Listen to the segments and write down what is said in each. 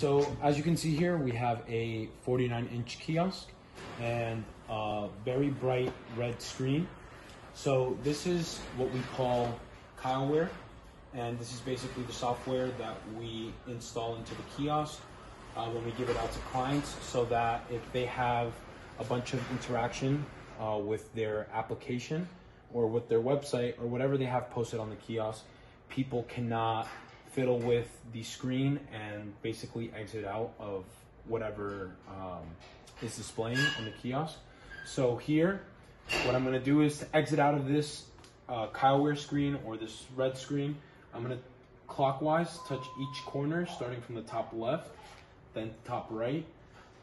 So as you can see here, we have a 49 inch kiosk and a very bright red screen. So this is what we call KioWare, and this is basically the software that we install into the kiosk uh, when we give it out to clients, so that if they have a bunch of interaction uh, with their application or with their website or whatever they have posted on the kiosk, people cannot fiddle with the screen and basically exit out of whatever um, is displaying on the kiosk. So here, what I'm gonna do is to exit out of this uh, KioWare screen or this red screen, I'm gonna clockwise touch each corner starting from the top left, then top right,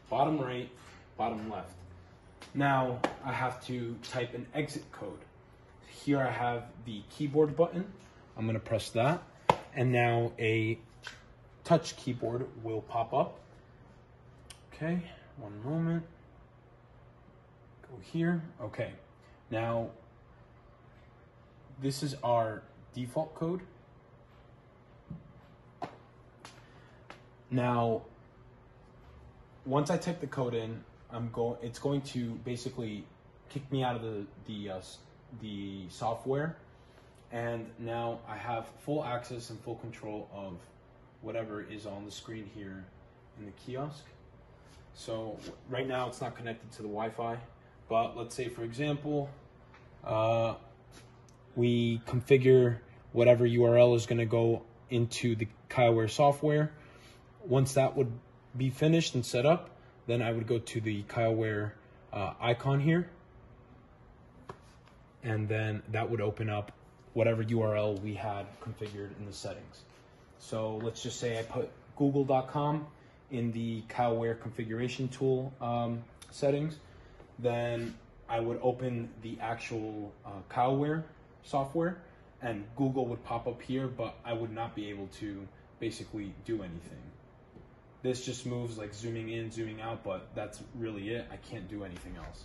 bottom right, bottom left. Now I have to type an exit code. Here I have the keyboard button. I'm gonna press that. And now a touch keyboard will pop up. Okay, one moment. Go here, okay. Now, this is our default code. Now, once I type the code in, I'm going. It's going to basically kick me out of the the uh, the software, and now I have full access and full control of whatever is on the screen here in the kiosk. So right now it's not connected to the Wi-Fi, but let's say for example, uh, we configure whatever URL is going to go into the KioWare software. Once that would be finished and set up, then I would go to the KioWare uh, icon here. And then that would open up whatever URL we had configured in the settings. So let's just say I put google.com in the KioWare configuration tool um, settings. Then I would open the actual uh, KioWare software and Google would pop up here, but I would not be able to basically do anything. This just moves like zooming in, zooming out, but that's really it. I can't do anything else.